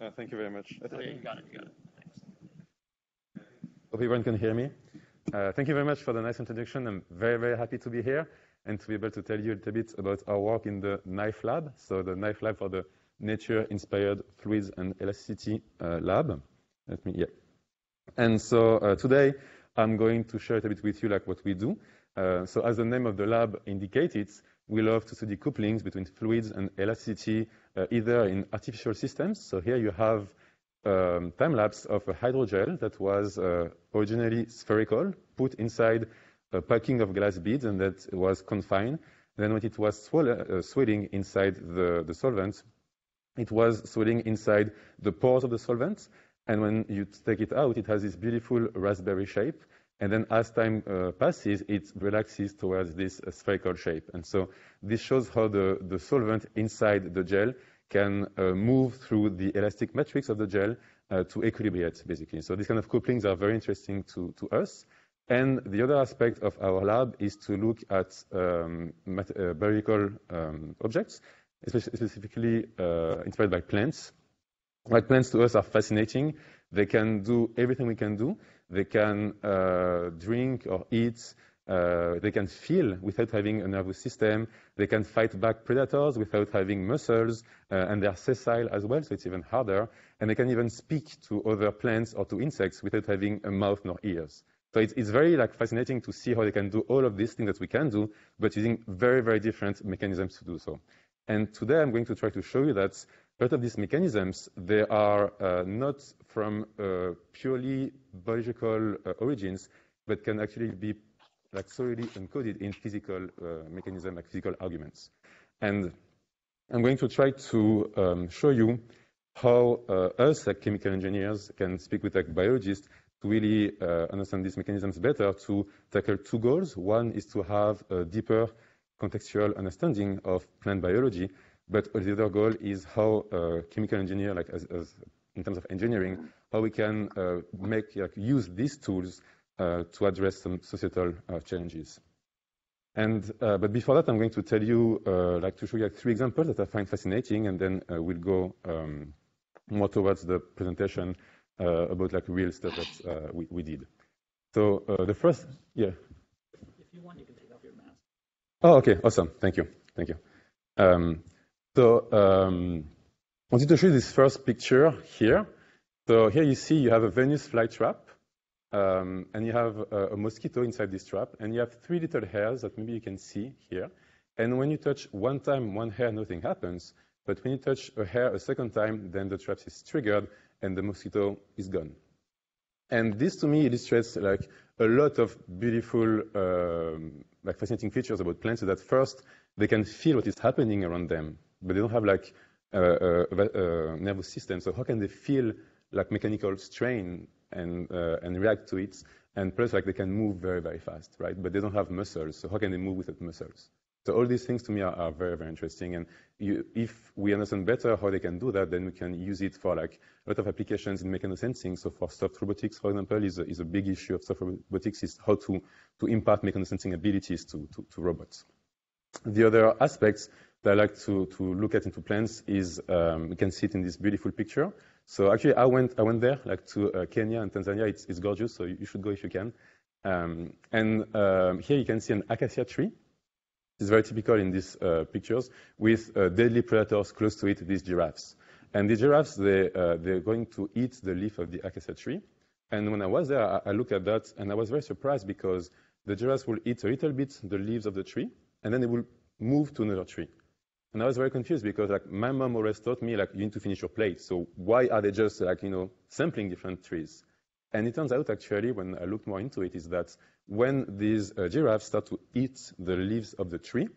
Uh, thank you very much. Yeah, you got it. You got it. Thanks. Hope everyone can hear me. Uh, thank you very much for the nice introduction. I'm very, very happy to be here and to be able to tell you a little bit about our work in the KNIFE lab. So the KNIFE lab for the Nature-Inspired Fluids and Elasticity uh, lab. Let me, yeah. And so uh, today I'm going to share a bit with you like what we do. Uh, so as the name of the lab indicates, we love to study couplings between fluids and elasticity, uh, either in artificial systems. So here you have um, time lapse of a hydrogel that was uh, originally spherical, put inside a packing of glass beads, and that was confined. Then when it was uh, swelling inside the, the solvent, it was swelling inside the pores of the solvent. And when you take it out, it has this beautiful raspberry shape. And then as time uh, passes, it relaxes towards this uh, spherical shape. And so this shows how the, the solvent inside the gel can uh, move through the elastic matrix of the gel uh, to equilibrate, basically. So these kind of couplings are very interesting to, to us. And the other aspect of our lab is to look at um, uh, biological um, objects, specifically uh, inspired by plants. Like plants to us are fascinating. They can do everything we can do. They can uh, drink or eat. Uh, they can feel without having a nervous system. They can fight back predators without having muscles, uh, and they are sessile as well, so it's even harder. And they can even speak to other plants or to insects without having a mouth nor ears. So it's, it's very like fascinating to see how they can do all of these things that we can do, but using very, very different mechanisms to do so. And today I'm going to try to show you that lot of these mechanisms, they are uh, not from uh, purely biological uh, origins, but can actually be like solidly encoded in physical uh, mechanism, like physical arguments. And I'm going to try to um, show you how uh, us, like chemical engineers, can speak with like biologists to really uh, understand these mechanisms better to tackle two goals. One is to have a deeper contextual understanding of plant biology, but the other goal is how a chemical engineer, like as, as in terms of engineering, how we can uh, make like, use these tools uh, to address some societal uh, challenges. And uh, but before that, I'm going to tell you, uh, like to show you like, three examples that I find fascinating, and then uh, we'll go um, more towards the presentation about like real stuff that we, we did. So the first, yeah. If you want, you can take off your mask. Oh, okay, awesome. Thank you, thank you. Um, so um, I wanted to show you this first picture here. So here you see you have a Venus flytrap, um, and you have a, a, mosquito inside this trap, and you have three little hairs that maybe you can see here. And when you touch one time one hair, nothing happens. But when you touch a hair a second time, then the trap is triggered and the mosquito is gone. And this to me illustrates like a lot of beautiful, um, like fascinating features about plants. So that first they can feel what is happening around them but they don't have like a, a, a nervous system. So how can they feel like mechanical strain and uh, and react to it? And plus, like they can move very very fast, right? But they don't have muscles. So how can they move without muscles? So all these things to me are, are very very interesting. And you, if we understand better how they can do that, then we can use it for like a lot of applications in mechanosensing. So for soft robotics, for example, is a, is a big issue of soft robotics is how to to impart mechanosensing abilities to, to, to robots. The other aspects that I like to, to look at into plants is um, you can see it in this beautiful picture. So actually, I went I went there like to uh, Kenya and Tanzania. It's, it's gorgeous, so you should go if you can. Um, and um, here you can see an acacia tree. It's very typical in these uh, pictures with uh, deadly predators close to it, these giraffes. And the giraffes, they, uh, they're going to eat the leaf of the acacia tree. And when I was there, I, I looked at that and I was very surprised because the giraffes will eat a little bit the leaves of the tree and then they will move to another tree. And I was very confused because like my mom always taught me like you need to finish your plate. So why are they just like you know sampling different trees? And it turns out actually when I looked more into it is that when these uh, giraffes start to eat the leaves of the tree,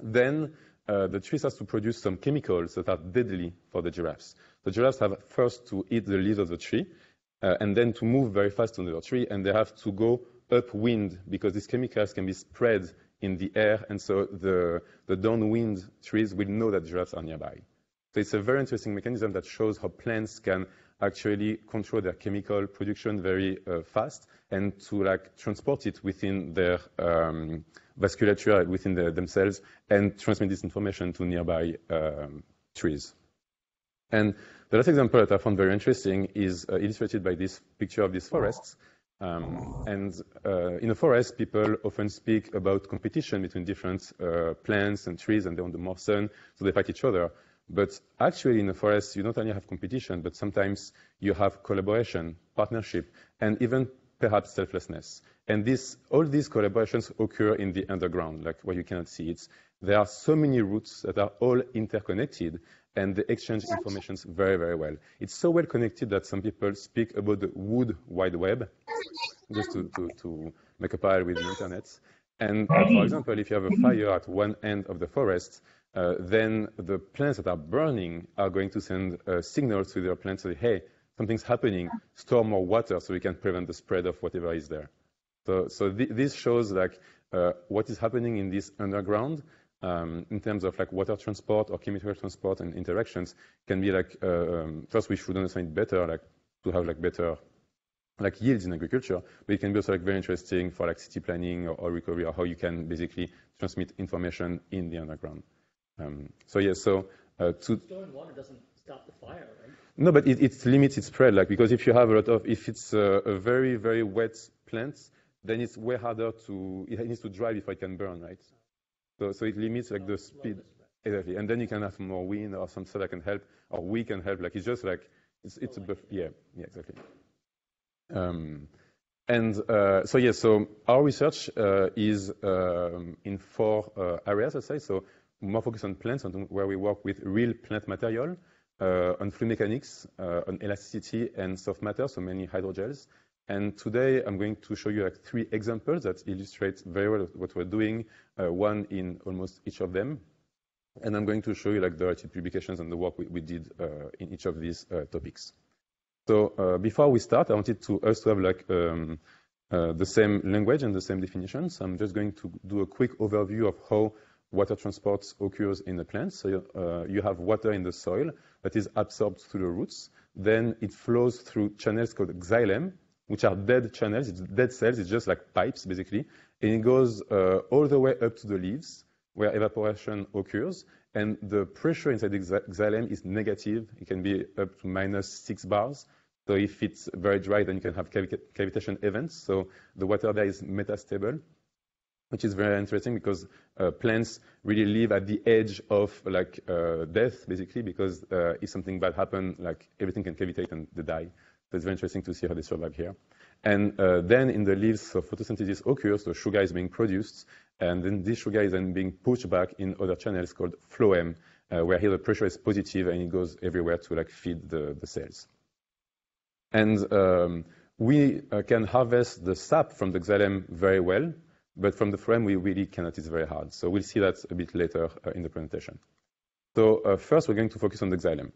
then uh, the tree starts to produce some chemicals that are deadly for the giraffes. The giraffes have first to eat the leaves of the tree, uh, and then to move very fast under the tree, and they have to go upwind because these chemicals can be spread in the air, and so the, the downwind trees will know that giraffes are nearby. So it's a very interesting mechanism that shows how plants can actually control their chemical production very uh, fast and to like transport it within their um, vasculature within the, themselves and transmit this information to nearby um, trees. And the last example that I found very interesting is uh, illustrated by this picture of these forests. Um, and uh, in a forest, people often speak about competition between different uh, plants and trees, and they want the more sun, so they fight each other. But actually, in the forest, you not only have competition, but sometimes you have collaboration, partnership, and even perhaps selflessness. And this, all these collaborations occur in the underground, like where you cannot see it. There are so many roots that are all interconnected, and they exchange information very, very well. It's so well connected that some people speak about the wood wide web, just to, to, to make a parallel with the internet. And for example, if you have a fire at one end of the forest, uh, then the plants that are burning are going to send uh, signals to their plants say, hey, something's happening, store more water so we can prevent the spread of whatever is there. So, so th this shows like uh, what is happening in this underground um, in terms of like water transport or chemical transport and interactions can be like, uh, um, first we should understand it better, like to have like better like yields in agriculture, but it can be also like very interesting for like city planning or, or recovery or how you can basically transmit information in the underground. Um, so yeah, so uh, to storing water doesn't stop the fire, right? No, but it, it limits its spread. Like because if you have a lot of, if it's a, a very very wet plant, then it's way harder to it needs to dry before it can burn, right? So, so it limits like the speed. Exactly. And then you can have more wind or some stuff that can help, or we can help. Like it's just like, it's, it's a buff. Yeah, yeah, exactly. Um, and uh, so, yeah, so our research uh, is um, in four uh, areas, let's say. So more focused on plants, where we work with real plant material, uh, on fluid mechanics, uh, on elasticity and soft matter, so many hydrogels. And today I'm going to show you like three examples that illustrate very well what we're doing, uh, one in almost each of them. And I'm going to show you like the related publications and the work we, we did in each of these topics. So before we start, I wanted to us to have like um, uh, the same language and the same definitions. I'm just going to do a quick overview of how water transport occurs in the plant. So uh, you have water in the soil that is absorbed through the roots. Then it flows through channels called xylem, which are dead channels. It's dead cells. It's just like pipes, basically. And it goes uh, all the way up to the leaves, where evaporation occurs. And the pressure inside the xylem is negative. It can be up to minus six bars. So if it's very dry, then you can have cavitation events. So the water there is metastable, which is very interesting because uh, plants really live at the edge of like uh, death, basically, because uh, if something bad happens, like everything can cavitate and they die. So it's very interesting to see how they survive here. And uh, then in the leaves, so photosynthesis occurs, so sugar is being produced, and then this sugar is then being pushed back in other channels called phloem, uh, where here the pressure is positive and it goes everywhere to like feed the, the cells. And um, we uh, can harvest the sap from the xylem very well, but from the phloem, we really cannot. It's very hard. So we'll see that a bit later uh, in the presentation. So uh, first we're going to focus on the xylem.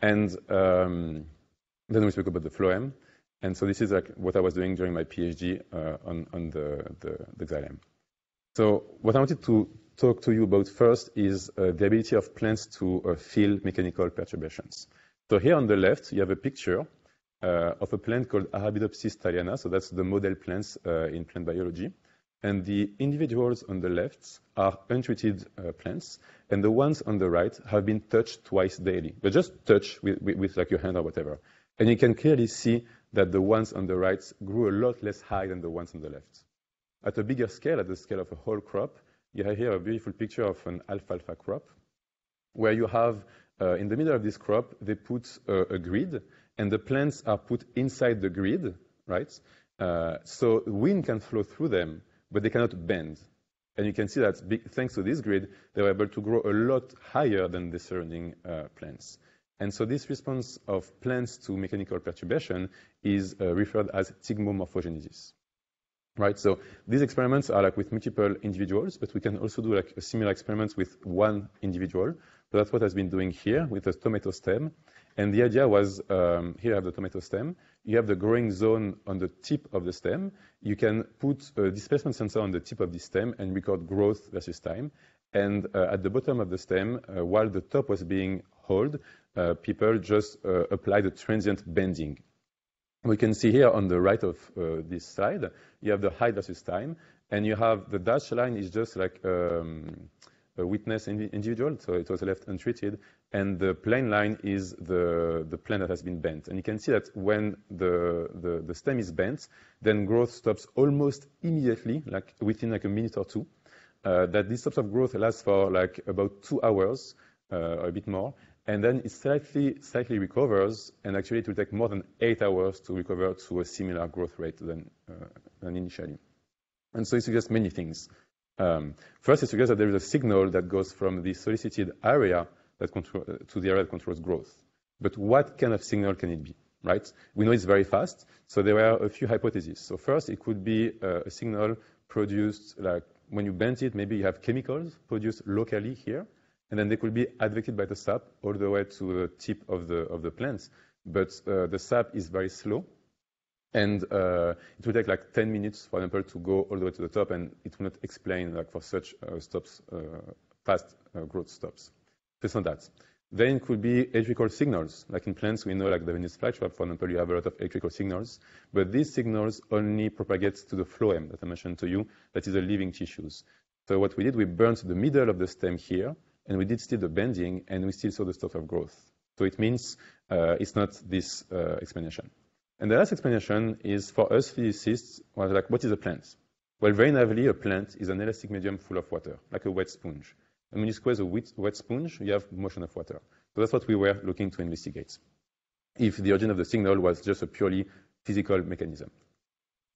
And um, then we speak about the phloem. And so this is like what I was doing during my PhD uh, on, on the, the, the, xylem. So what I wanted to talk to you about first is uh, the ability of plants to uh, feel mechanical perturbations. So here on the left, you have a picture uh, of a plant called Arabidopsis thaliana. So that's the model plants uh, in plant biology. And the individuals on the left are untreated uh, plants, and the ones on the right have been touched twice daily. But just touch with, with, with like your hand or whatever. And you can clearly see that the ones on the right grew a lot less high than the ones on the left. At a bigger scale, at the scale of a whole crop, you have here a beautiful picture of an alfalfa crop, where you have, uh, in the middle of this crop, they put uh, a grid, and the plants are put inside the grid, right? Uh, so wind can flow through them, but they cannot bend. And you can see that thanks to this grid, they were able to grow a lot higher than the surrounding uh, plants. And so this response of plants to mechanical perturbation is uh, referred as thigmomorphogenesis. Right, so these experiments are like with multiple individuals, but we can also do like a similar experiment with one individual. So that's what has been doing here with a tomato stem. And the idea was, um, here I have the tomato stem. You have the growing zone on the tip of the stem. You can put a displacement sensor on the tip of the stem and record growth versus time. And uh, at the bottom of the stem, uh, while the top was being held, uh, people just uh, apply the transient bending. We can see here on the right of uh, this slide, you have the height versus time, and you have the dashed line is just like um, a witness individual, so it was left untreated, and the plain line is the, the plant that has been bent. And you can see that when the, the, the stem is bent, then growth stops almost immediately, like within like a minute or two. Uh, that these stops of growth last for like about two hours, uh, or a bit more, and then it slightly, slightly recovers, and actually it will take more than eight hours to recover to a similar growth rate than, uh, than initially. And so it suggests many things. Um, first, it suggests that there is a signal that goes from the solicited area that control, uh, to the area that controls growth. But what kind of signal can it be, right? We know it's very fast, so there are a few hypotheses. So first, it could be uh, a signal produced, like when you bend it, maybe you have chemicals produced locally here, and then they could be advected by the sap all the way to the tip of the, of the plants. But uh, the sap is very slow, and uh, it will take like 10 minutes, for example, to go all the way to the top, and it will not explain like for such uh, stops, uh, fast uh, growth stops. It's not that. Then it could be electrical signals. Like in plants, we know like the Venus flytrap, for example, you have a lot of electrical signals, but these signals only propagate to the phloem that I mentioned to you, that is the living tissues. So what we did, we burnt the middle of the stem here, and we did still the bending, and we still saw the stop of growth. So it means uh, it's not this uh, explanation. And the last explanation is for us physicists, was like, what is a plant? Well, very naively, a plant is an elastic medium full of water, like a wet sponge. And when you squeeze a wet, wet sponge, you have motion of water. So that's what we were looking to investigate. If the origin of the signal was just a purely physical mechanism.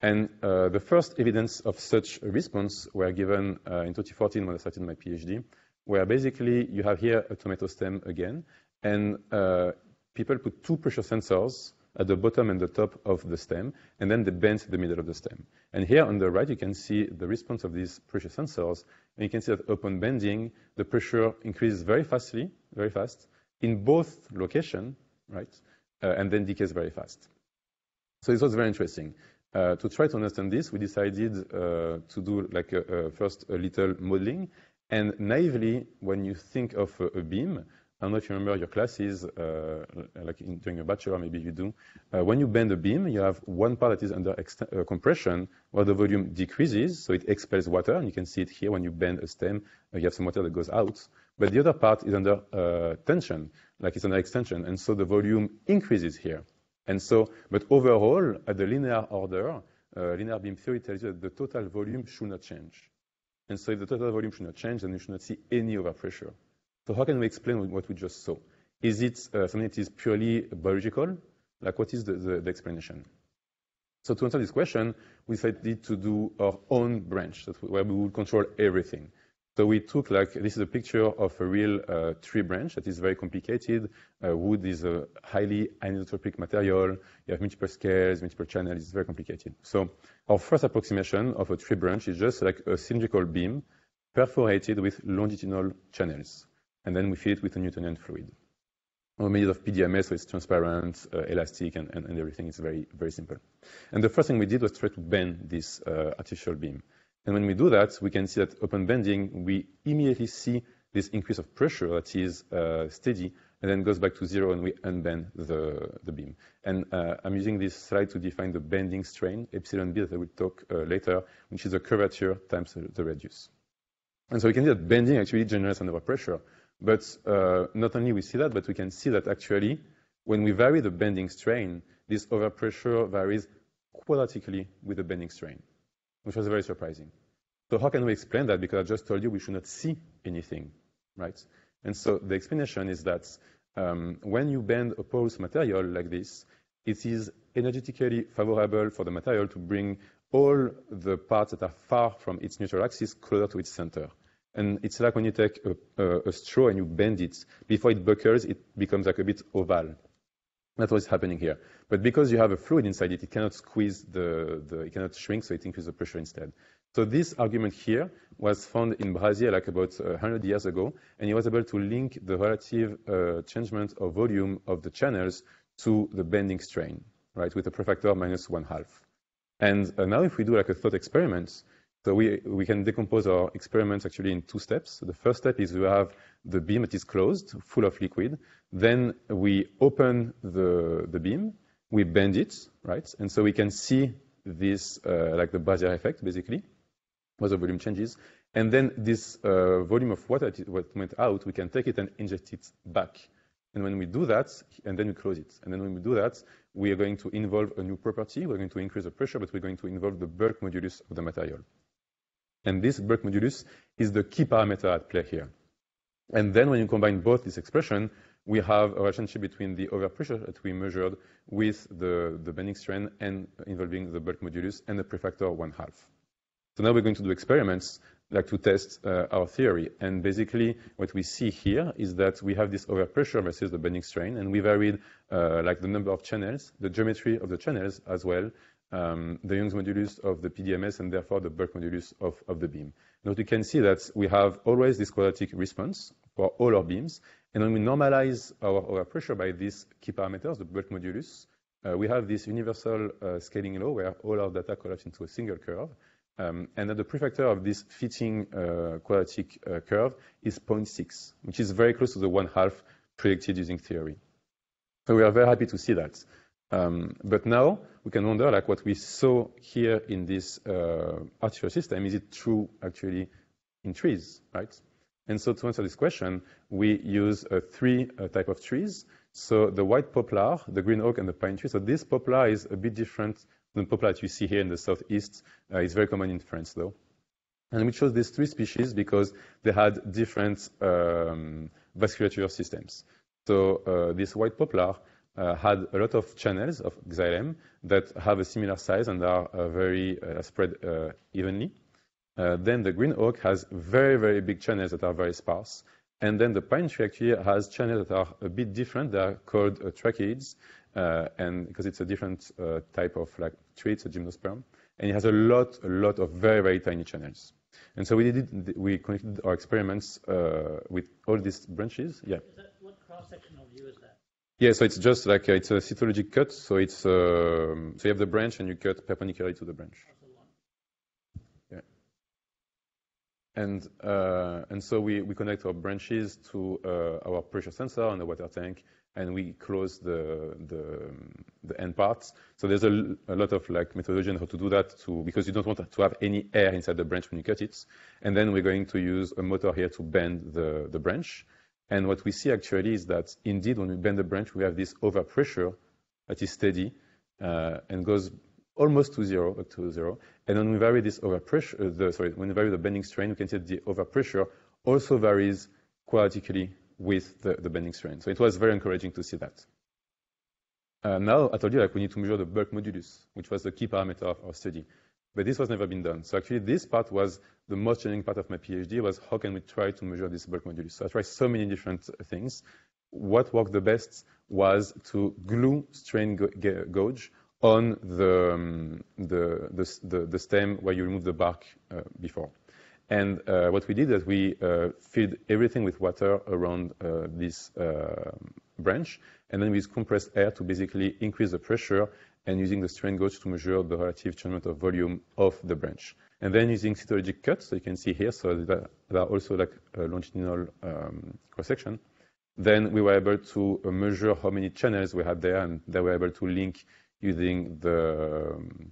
And uh, the first evidence of such a response were given uh, in 2014 when I started my PhD, where basically you have here a tomato stem again, and uh, people put two pressure sensors at the bottom and the top of the stem, and then they bend the middle of the stem. And here on the right, you can see the response of these pressure sensors, and you can see that upon bending, the pressure increases very fastly, very fast, in both location, right, uh, and then decays very fast. So this was very interesting. Uh, to try to understand this, we decided uh, to do like a, a first a little modeling, and naively, when you think of a, a beam, I don't know if you remember your classes, uh, like in, during a bachelor, maybe you do. Uh, when you bend a beam, you have one part that is under uh, compression, where the volume decreases, so it expels water, and you can see it here when you bend a stem, uh, you have some water that goes out. But the other part is under uh, tension, like it's under extension, and so the volume increases here. And so, but overall, at the linear order, uh, linear beam theory tells you that the total volume should not change. And so if the total volume should not change, then you should not see any overpressure. So how can we explain what we just saw? Is it uh, something that is purely biological? Like, what is the, the, the, explanation? So to answer this question, we decided to do our own branch, where we would control everything. So we took like, this is a picture of a real uh, tree branch that is very complicated. Uh, wood is a highly anisotropic material. You have multiple scales, multiple channels. It's very complicated. So our first approximation of a tree branch is just like a cylindrical beam perforated with longitudinal channels and then we fill it with a Newtonian fluid. We're made of PDMS, so it's transparent, uh, elastic, and, and, and, everything is very, very simple. And the first thing we did was try to bend this uh, artificial beam. And when we do that, we can see that upon bending, we immediately see this increase of pressure that is uh, steady and then goes back to zero and we unbend the, the beam. And uh, I'm using this slide to define the bending strain, epsilon b, that I will talk uh, later, which is the curvature times the radius. And so we can see that bending actually generates an overpressure, but uh, not only we see that, but we can see that actually when we vary the bending strain, this overpressure varies quadratically with the bending strain, which was very surprising. So how can we explain that? Because I just told you we should not see anything, right? And so the explanation is that um, when you bend a porous material like this, it is energetically favorable for the material to bring all the parts that are far from its neutral axis closer to its center. And it's like when you take a, a, a, straw and you bend it, before it buckles, it becomes like a bit oval. That's what's happening here. But because you have a fluid inside it, it cannot squeeze the, the it cannot shrink, so it increases the pressure instead. So this argument here was found in Brazier like about 100 years ago, and he was able to link the relative uh, changement of volume of the channels to the bending strain, right, with a prefactor minus one half. And uh, now if we do like a thought experiment, so we, we can decompose our experiments actually in two steps. The first step is we have the beam that is closed, full of liquid. Then we open the, the beam, we bend it, right? And so we can see this, uh, like the Brazier effect, basically, where the volume changes. And then this uh, volume of water that went out, we can take it and inject it back. And when we do that, and then we close it. And then when we do that, we are going to involve a new property. We're going to increase the pressure, but we're going to involve the bulk modulus of the material. And this bulk modulus is the key parameter at play here. And then when you combine both this expression, we have a relationship between the overpressure that we measured with the, the bending strain and involving the bulk modulus and the prefactor one half. So now we're going to do experiments like to test uh, our theory. And basically what we see here is that we have this overpressure versus the bending strain, and we varied uh, like the number of channels, the geometry of the channels as well, um, the Young's modulus of the PDMS, and therefore the bulk modulus of, of the beam. Now you can see that we have always this quadratic response for all our beams, and when we normalize our overpressure by these key parameters, the bulk modulus, uh, we have this universal uh, scaling law where all our data collapse into a single curve. Um, and the prefactor of this fitting uh, quadratic uh, curve is 0.6, which is very close to the one half predicted using theory. So we are very happy to see that. Um, but now we can wonder, like what we saw here in this uh, artificial system, is it true actually in trees, right? And so to answer this question, we use uh, three uh, type of trees. So the white poplar, the green oak, and the pine tree. So this poplar is a bit different than the poplar that you see here in the southeast. Uh, it's very common in France, though. And we chose these three species because they had different um, vasculature systems. So uh, this white poplar had a lot of channels of xylem that have a similar size and are uh, very uh, spread uh, evenly. then the green oak has very, very big channels that are very sparse. And then the pine tree actually has channels that are a bit different. They are called uh, tracheids, uh, and because it's a different uh, type of like tree, it's a gymnosperm, and it has a lot, a lot of very, very tiny channels. And so we did, we connected our experiments uh, with all these branches. Yeah. That, what cross-sectional view is that? Yeah, so it's just like uh, it's a cytologic cut. So it's um, so you have the branch and you cut perpendicularly to the branch. Yeah. And, uh, and so we, we connect our branches to uh, our pressure sensor and the water tank, and we close the, the, the end parts. So there's a, a, lot of like methodology on how to do that to, because you don't want to have any air inside the branch when you cut it. And then we're going to use a motor here to bend the, the branch. And what we see actually is that indeed when we bend the branch, we have this overpressure that is steady uh, and goes almost to zero, up to zero. And when we vary this overpressure, uh, the, sorry, when we vary the bending strain, we can see that the overpressure also varies quadratically with the, the bending strain. So it was very encouraging to see that. Uh, now, I told you like we need to measure the bulk modulus, which was the key parameter of our study. But this was never been done. So actually, this part was the most challenging part of my PhD was how can we try to measure this bulk modulus. So I tried so many different things. What worked the best was to glue strain gauge on the, um, the, the, the, stem where you remove the bark uh, before. And uh, what we did is we uh, filled everything with water around uh, this uh, branch, and then we compressed air to basically increase the pressure and using the strain gauge to measure the relative changement of volume of the branch. And then using cytologic cuts, so you can see here, so that are also like a longitudinal um, cross-section, then we were able to uh, measure how many channels we had there, and they were able to link using the, um,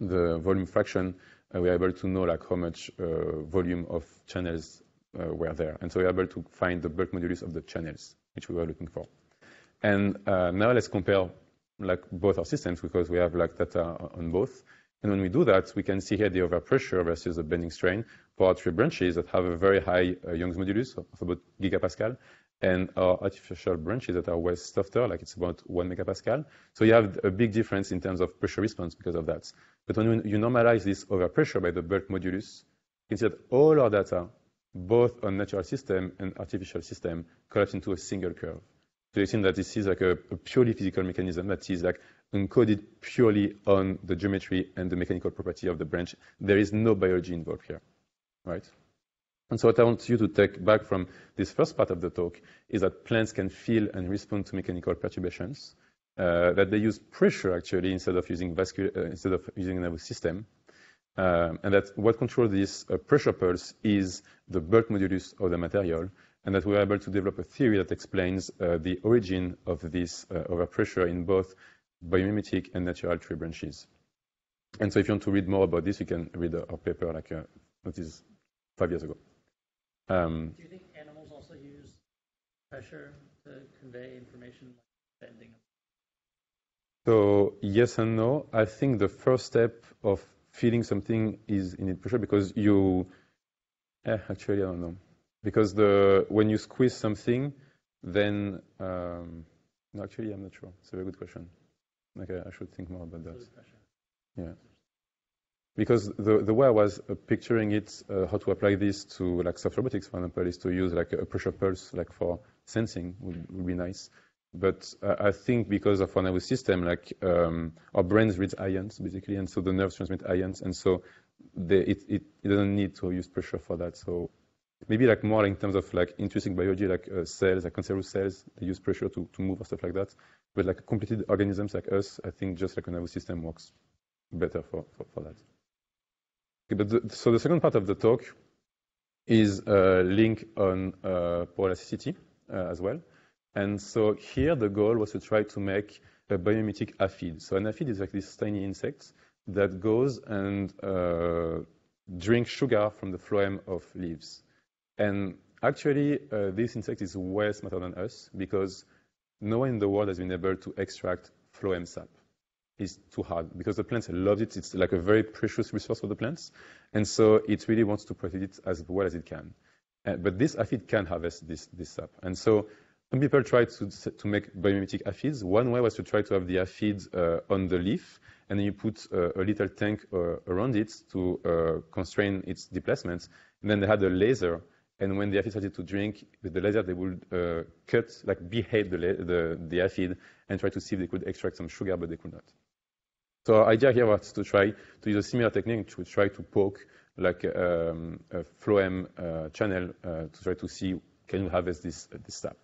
the volume fraction, uh, we were able to know like how much uh, volume of channels uh, were there. And so we were able to find the bulk modulus of the channels, which we were looking for. And uh, now let's compare like both our systems because we have like data on both. And when we do that, we can see here the overpressure versus the bending strain for our three branches that have a very high uh, Young's modulus of about gigapascal and our artificial branches that are way softer, like it's about one megapascal. So you have a big difference in terms of pressure response because of that. But when you normalize this overpressure by the bulk modulus, you can see that all our data, both on natural system and artificial system, collapse into a single curve. So you see that this is like a, a purely physical mechanism that is like encoded purely on the geometry and the mechanical property of the branch. There is no biology involved here, right? And so what I want you to take back from this first part of the talk is that plants can feel and respond to mechanical perturbations, uh, that they use pressure actually instead of using vascular, uh, instead of using a nervous system, um, and that what controls this uh, pressure pulse is the bulk modulus of the material, and that we are able to develop a theory that explains uh, the origin of this uh, overpressure in both biomimetic and natural tree branches. And so if you want to read more about this, you can read our paper like uh, what is five years ago. Um, Do you think animals also use pressure to convey information like bending? So yes and no. I think the first step of feeling something is in pressure because you, eh, actually I don't know, because the when you squeeze something, then um, no, actually I'm not sure. It's a very good question. Okay, I should think more about that. Yeah. Because the, the way I was uh, picturing it, uh, how to apply this to like soft robotics, for example, is to use like a pressure pulse, like for sensing would, would be nice. But uh, I think because of our nervous system, like um, our brains read ions basically, and so the nerves transmit ions, and so they, it, it, it doesn't need to use pressure for that. So maybe like more in terms of like intrinsic biology, like uh, cells, like cancerous cells, they use pressure to, to move or stuff like that. But like completed organisms like us, I think just like a nervous system works better for, for, for that. Okay, but the, so the second part of the talk is a link on uh, uh, as well. And so here the goal was to try to make a biomimetic aphid. So an aphid is like this tiny insect that goes and uh, drinks sugar from the phloem of leaves. And actually, uh, this insect is way smarter than us because no one in the world has been able to extract phloem sap It's too hard because the plants love it. It's like a very precious resource for the plants. And so it really wants to protect it as well as it can. Uh, but this aphid can harvest this, this sap. And so some people tried to, to make biomimetic aphids. One way was to try to have the aphid uh, on the leaf, and then you put uh, a little tank uh, around it to uh, constrain its displacement. And then they had a laser, and when the aphid started to drink, with the laser they would uh, cut, like behead the, the, the aphid and try to see if they could extract some sugar, but they could not. So our idea here was to try to use a similar technique to try to poke like um, a phloem uh, channel uh, to try to see can you harvest this, uh, this sap.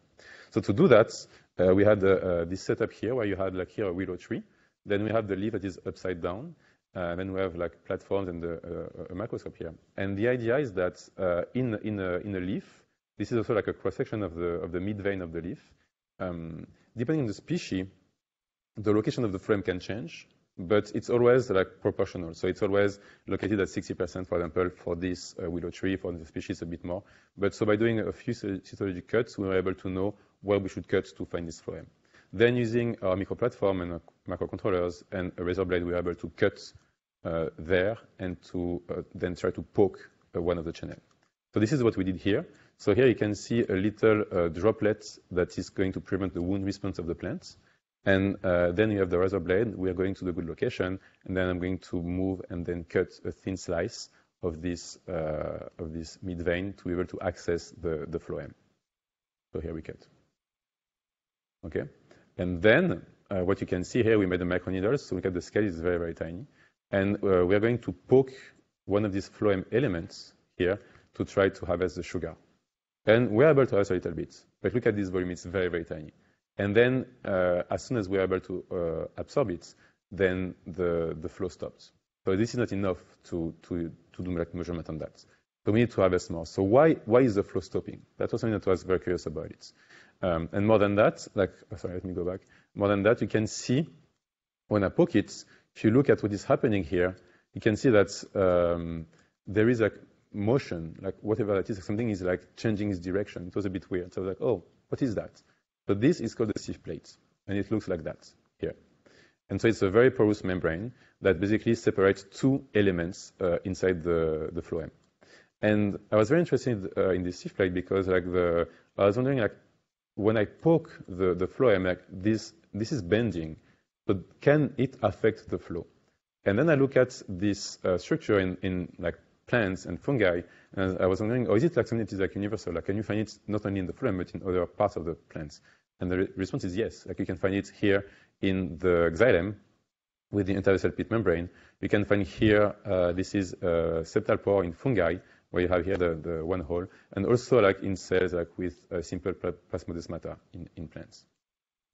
So to do that, uh, we had this setup here where you had like here a willow tree. Then we have the leaf that is upside down. Then we have like platforms and a microscope here. And the idea is that in, in, a, in a leaf, this is also like a cross-section of the, of the mid vein of the leaf. Um, depending on the species, the location of the phloem can change but it's always like proportional. So it's always located at 60%, for example, for this uh, willow tree, for the species a bit more. But so by doing a few cytology cuts, we were able to know where we should cut to find this phloem. Then using our microplatform and microcontrollers and a razor blade, we were able to cut uh, there and to uh, then try to poke uh, one of the channels. So this is what we did here. So here you can see a little uh, droplet that is going to prevent the wound response of the plant. And uh, then you have the razor blade. We are going to the good location, and then I'm going to move and then cut a thin slice of this uh, of this mid vein to be able to access the the phloem. So here we cut. Okay, and then uh, what you can see here, we made the microneedles. So look at the scale is very very tiny, and uh, we are going to poke one of these phloem elements here to try to harvest the sugar. And we're able to harvest a little bit, but look at this volume; it's very very tiny. And then uh, as soon as we're able to uh, absorb it, then the, the flow stops. So this is not enough to, to, to do like measurement on that. So we need to harvest more. So why, why is the flow stopping? That was something that was very curious about it. Um, and more than that, like, oh, sorry, let me go back. More than that, you can see I poke it, if you look at what is happening here, you can see that um, there is a motion, like whatever that is, something is like changing its direction. It was a bit weird. So I was like, oh, what is that? So this is called the sieve plate, and it looks like that here. And so it's a very porous membrane that basically separates two elements uh, inside the, the phloem. And I was very interested uh, in this sieve plate because like the, I was wondering like when I poke the, the phloem, like this, this is bending, but can it affect the flow? And then I look at this uh, structure in, in like plants and fungi, and I was wondering, oh, is it like something that is like universal? Like, can you find it not only in the phloem, but in other parts of the plants? And the re response is yes. Like you can find it here in the xylem with the intervessel pit membrane. You can find here, uh, this is a septal pore in fungi, where you have here the, the one hole, and also like in cells like with simple plasmodesmata in, in plants.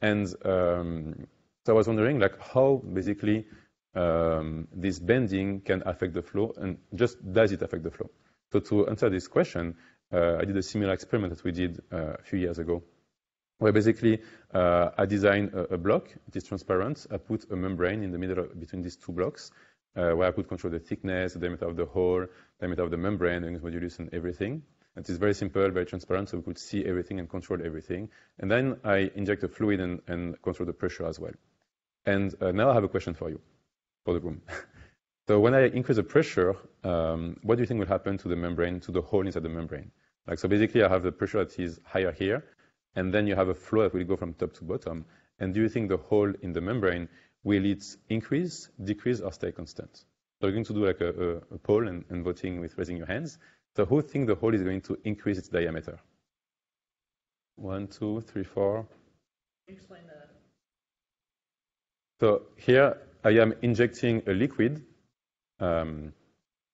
And um, so I was wondering like how basically um, this bending can affect the flow, and just does it affect the flow? So to answer this question, uh, I did a similar experiment that we did uh, a few years ago where basically uh, I design a, a, block. It is transparent. I put a membrane in the middle of, between these two blocks. Uh, where I could control the thickness, the diameter of the hole, diameter of the membrane, the modulus, and everything. It is very simple, very transparent, so we could see everything and control everything. And then I inject a fluid and, and control the pressure as well. And uh, now I have a question for you, for the room. so when I increase the pressure, um, what do you think will happen to the membrane, to the hole inside the membrane? Like, so basically I have the pressure that is higher here, and then you have a flow that will go from top to bottom. And do you think the hole in the membrane will it increase, decrease, or stay constant? So we're going to do like a, a, a poll and, and, voting with raising your hands. So who think the hole is going to increase its diameter? One, two, three, four. explain that? So here I am injecting a liquid, um,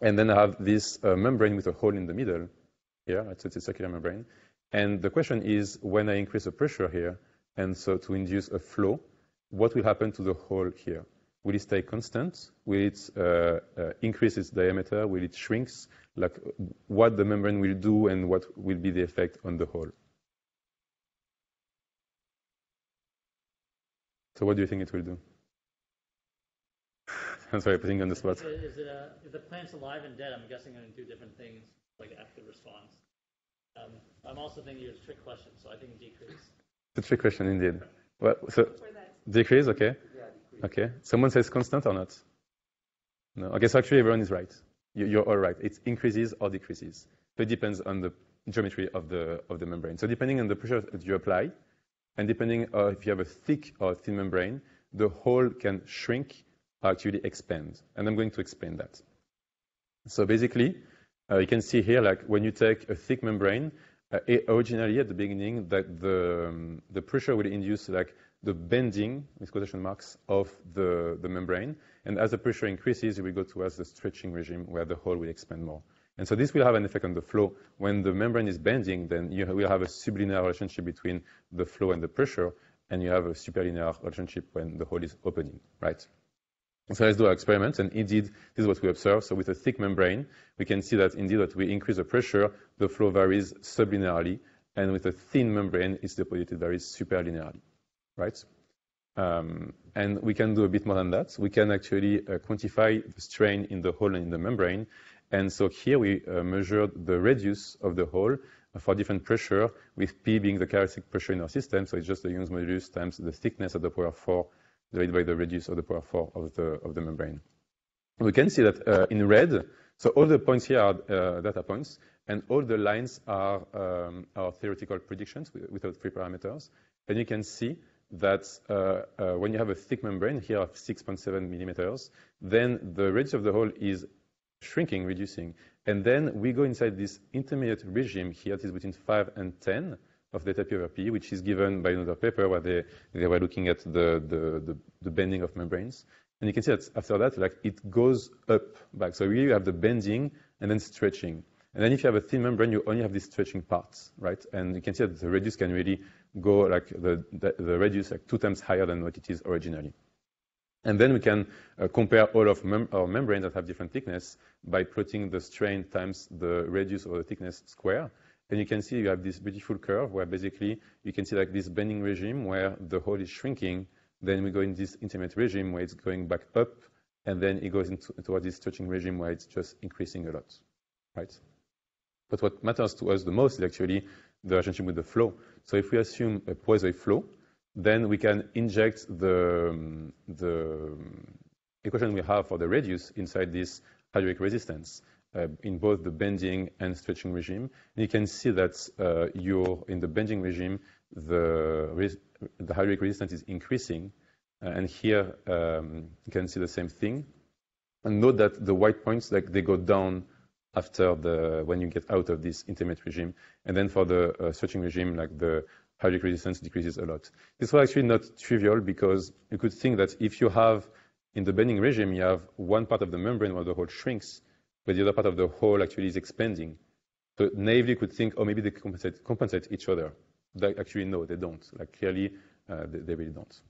and then I have this uh, membrane with a hole in the middle. Here, it's, it's a circular membrane. And the question is, when I increase the pressure here, and so to induce a flow, what will happen to the hole here? Will it stay constant? Will it uh, uh, increase its diameter? Will it shrinks? Like what the membrane will do and what will be the effect on the hole? So what do you think it will do? I'm sorry, putting you on the spot. Is it, is it a, if the plant's alive and dead, I'm guessing it'll do different things, like active response. Um, I'm also thinking it's a trick question, so I think decrease. It's a trick question indeed. Well, so decrease, okay. Okay. Someone says constant or not? No. Okay, so actually everyone is right. You're all right. It increases or decreases. So it depends on the geometry of the of the membrane. So depending on the pressure that you apply, and depending on if you have a thick or thin membrane, the hole can shrink or actually expand. And I'm going to explain that. So basically, uh, you can see here, like when you take a thick membrane, uh, originally at the beginning, that the um, the pressure will induce like the bending, with quotation marks, of the, the membrane. And as the pressure increases, will go towards the stretching regime where the hole will expand more. And so this will have an effect on the flow. When the membrane is bending, then you will have a sublinear relationship between the flow and the pressure, and you have a superlinear relationship when the hole is opening, right? So let's do our experiment, and indeed, this is what we observe. So with a thick membrane, we can see that indeed, that we increase the pressure, the flow varies sublinearly, and with a thin membrane, it's deposited varies superlinearly right? Um, and we can do a bit more than that. We can actually uh, quantify the strain in the hole and in the membrane. And so here we uh, measured the radius of the hole for different pressure, with P being the characteristic pressure in our system. So it's just the Young's modulus times the thickness of the power 4 divided by the radius of the power 4 of the, of the membrane. We can see that uh, in red, so all the points here are uh, data points, and all the lines are, um, are theoretical predictions without free parameters. And you can see that uh, uh, when you have a thick membrane here of 6.7 millimeters, then the radius of the hole is shrinking, reducing. And then we go inside this intermediate regime here, that is between 5 and 10 of delta P over P, which is given by another paper where they, they were looking at the, the, the, the bending of membranes. And you can see that after that, like it goes up back. So you have the bending and then stretching. And then if you have a thin membrane, you only have these stretching parts, right? And you can see that the radius can really go like the, the, the radius like two times higher than what it is originally. And then we can uh, compare all of mem our membranes that have different thickness by plotting the strain times the radius or the thickness square. And you can see you have this beautiful curve where basically you can see like this bending regime where the hole is shrinking. Then we go in this intermediate regime where it's going back up, and then it goes into, towards this stretching regime where it's just increasing a lot, right? But what matters to us the most is actually the relationship with the flow. So if we assume a Poiseuille flow, then we can inject the, the equation we have for the radius inside this hydraulic resistance uh, in both the bending and stretching regime. And you can see that uh, you're in the bending regime, the, the hydraulic resistance is increasing. Uh, and here um, you can see the same thing. And note that the white points, like they go down after the when you get out of this intermediate regime. And then for the uh, stretching regime, like the hydraulic resistance decreases a lot. This was actually not trivial because you could think that if you have in the bending regime, you have one part of the membrane where the hole shrinks, but the other part of the hole actually is expanding. So naively could think, oh, maybe they compensate, compensate each other. But actually, no, they don't. Like clearly, uh, they, they, really don't.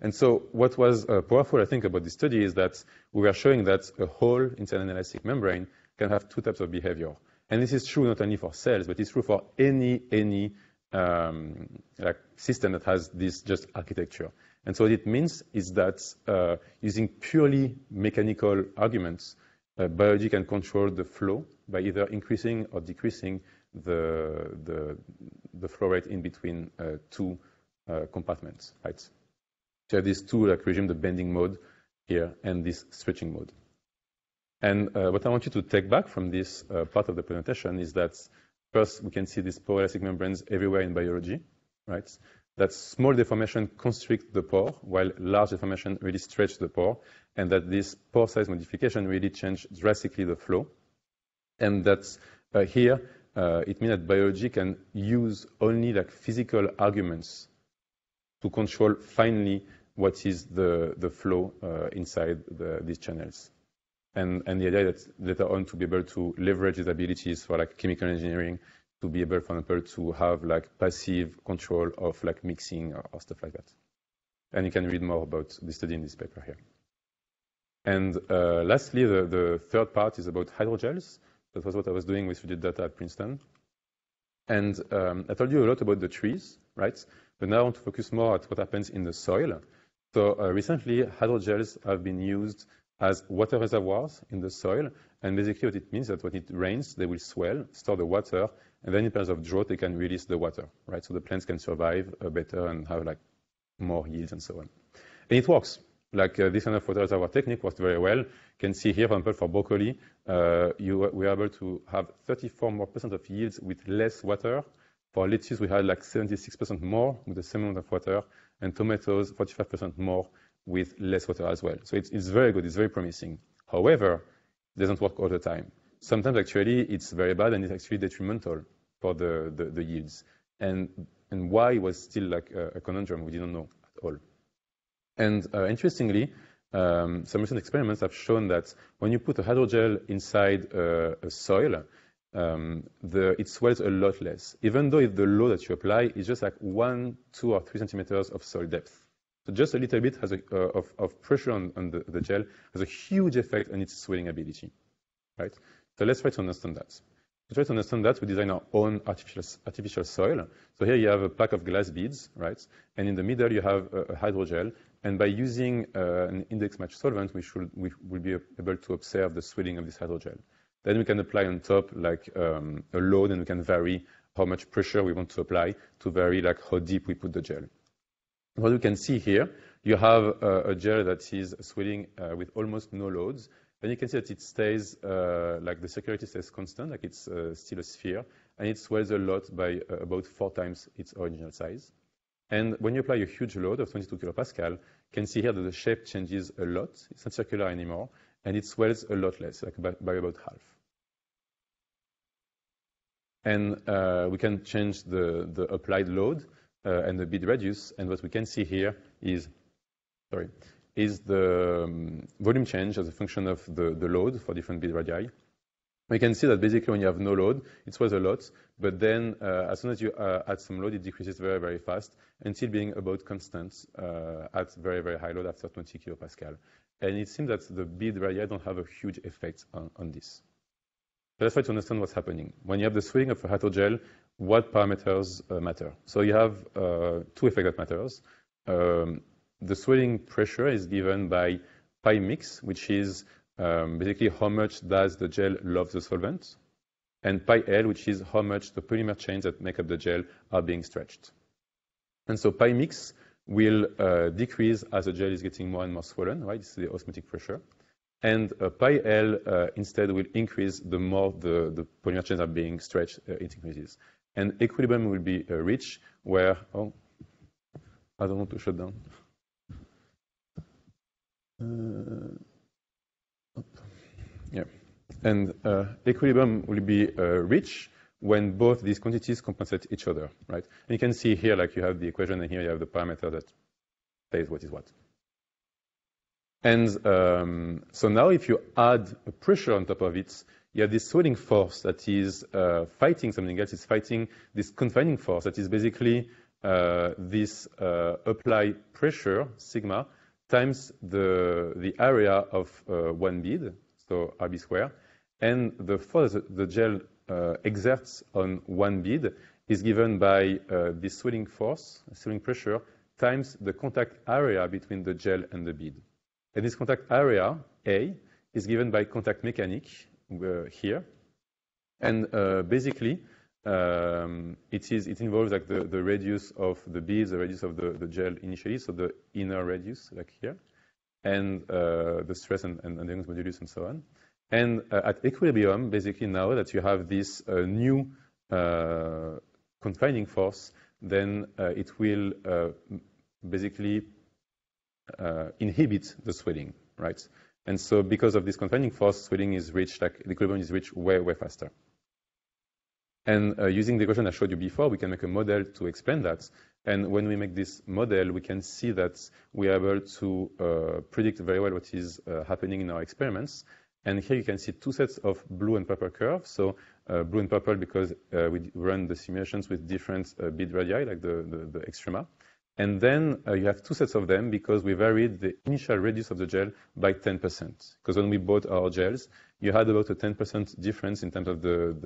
And so what was uh, powerful, I think, about this study is that we were showing that a hole inside an elastic membrane can have two types of behavior. And this is true not only for cells, but it's true for any any um, like system that has this just architecture. And so what it means is that uh, using purely mechanical arguments, uh, biology can control the flow by either increasing or decreasing the, the, the flow rate in between uh, two uh, compartments, right? So these two like regime, the bending mode here and this switching mode. And uh, what I want you to take back from this uh, part of the presentation is that first we can see these poroelastic membranes everywhere in biology, right? That small deformation constrict the pore, while large deformation really stretch the pore, and that this pore size modification really change drastically the flow. And that uh, here, uh, it means that biology can use only like physical arguments to control finally what is the, the flow uh, inside the, these channels and, and the idea that later on to be able to leverage these abilities for like chemical engineering to be able, for example, to have like passive control of like mixing or, or stuff like that. And you can read more about the study in this paper here. And uh, lastly, the, the third part is about hydrogels. That was what I was doing with Sujit Datta at Princeton. And um, I told you a lot about the trees, right? But now I want to focus more at what happens in the soil. So uh, recently, hydrogels have been used as water reservoirs in the soil. And basically what it means is that when it rains, they will swell, store the water, and then in terms of drought, they can release the water, right? So the plants can survive uh, better and have like more yields and so on. And it works. Like uh, this kind of water reservoir technique works very well. You can see here, for example, for broccoli, uh, you, we are able to have 34 more percent of yields with less water. For lettuce, we had like 76% more with the same amount of water, and tomatoes, 45% more with less water as well. So it's, it's very good, it's very promising. However, it doesn't work all the time. Sometimes actually it's very bad and it's actually detrimental for the, the, the yields. And, and why was still like a, a, conundrum we didn't know at all. And uh, interestingly, um, some recent experiments have shown that when you put a hydrogel inside uh, a soil, um, the, it swells a lot less, even though if the load that you apply is just like one, two, or three centimeters of soil depth. So just a little bit has a, uh, of, of, pressure on, on the, the, gel has a huge effect on its swelling ability, right? So let's try to understand that. To try to understand that, we design our own artificial, artificial soil. So here you have a pack of glass beads, right? And in the middle you have a, a hydrogel. And by using uh, an index match solvent, we should we will be able to observe the swelling of this hydrogel. Then we can apply on top like um, a load, and we can vary how much pressure we want to apply to vary like how deep we put the gel. What you can see here, you have uh, a gel that is swelling uh, with almost no loads. And you can see that it stays, uh, like the sphericity stays constant, like it's uh, still a sphere, and it swells a lot by uh, about four times its original size. And when you apply a huge load of 22 kilopascal, you can see here that the shape changes a lot. It's not circular anymore, and it swells a lot less, like by, by about half. And uh, we can change the, the applied load and the bead radius. And what we can see here is, sorry, is the um, volume change as a function of the, the load for different bead radii. We can see that basically when you have no load, it swells a lot, but then uh, as soon as you uh, add some load, it decreases very, very fast until being about constant uh, at very, very high load after 20 kilopascal. And it seems that the bead radii don't have a huge effect on, on this. So let's try to understand what's happening. When you have the swing of a hydrogel, what parameters uh, matter. So you have uh, two effects that matters. Um, the swelling pressure is given by pi mix, which is um, basically how much does the gel love the solvent, and pi L, which is how much the polymer chains that make up the gel are being stretched. And so pi mix will uh, decrease as the gel is getting more and more swollen, right? This is the osmotic pressure. And uh, pi L uh, instead will increase the more the, the polymer chains are being stretched, uh, it increases. And equilibrium will be uh, reached where, oh, I don't want to shut down. Uh, yeah. And uh, equilibrium will be uh, reached when both these quantities compensate each other, right? And you can see here, like you have the equation, and here you have the parameter that says what is what. And um, so now if you add a pressure on top of it, you have this swelling force that is uh, fighting something else. It's fighting this confining force that is basically uh, this uh, applied pressure, sigma, times the, the area of uh, one bead, so RB square, and the force the gel uh, exerts on one bead is given by uh, this swelling force, swelling pressure, times the contact area between the gel and the bead. And this contact area, A, is given by contact mechanics here. And uh, basically, um, it is it involves like the the radius of the beads, the radius of the the gel initially, so the inner radius, like here, and uh, the stress and and Young's modulus and so on. And uh, at equilibrium, basically now that you have this new confining force, then it will basically inhibit the swelling, right? And so because of this confining force, swelling is reached, like the equilibrium is reached way, way faster. And uh, using the equation I showed you before, we can make a model to explain that. And when we make this model, we can see that we are able to uh, predict very well what is uh, happening in our experiments. And here you can see two sets of blue and purple curves. So blue and purple because we run the simulations with different bead radii, like the extrema. And then uh, you have two sets of them because we varied the initial radius of the gel by 10%. Because when we bought our gels, you had about a 10% difference in terms of the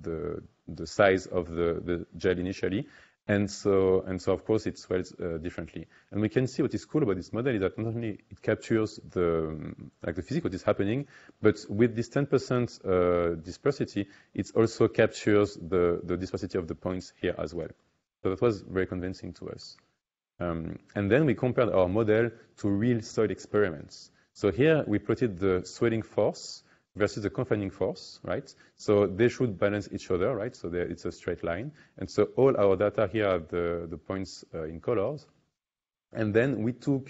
the the size of the the gel initially. And so, and so, of course, it swells uh, differently. And we can see what is cool about this model is that not only it captures the like the physics, what is happening, but with this 10% uh, dispersity, it also captures the, the dispersity of the points here as well. So that was very convincing to us. Um, and then we compared our model to real soil experiments. So here we plotted the swelling force versus the confining force, right? So they should balance each other, right? So it's a straight line. And so all our data here are the points uh, in colors. And then we took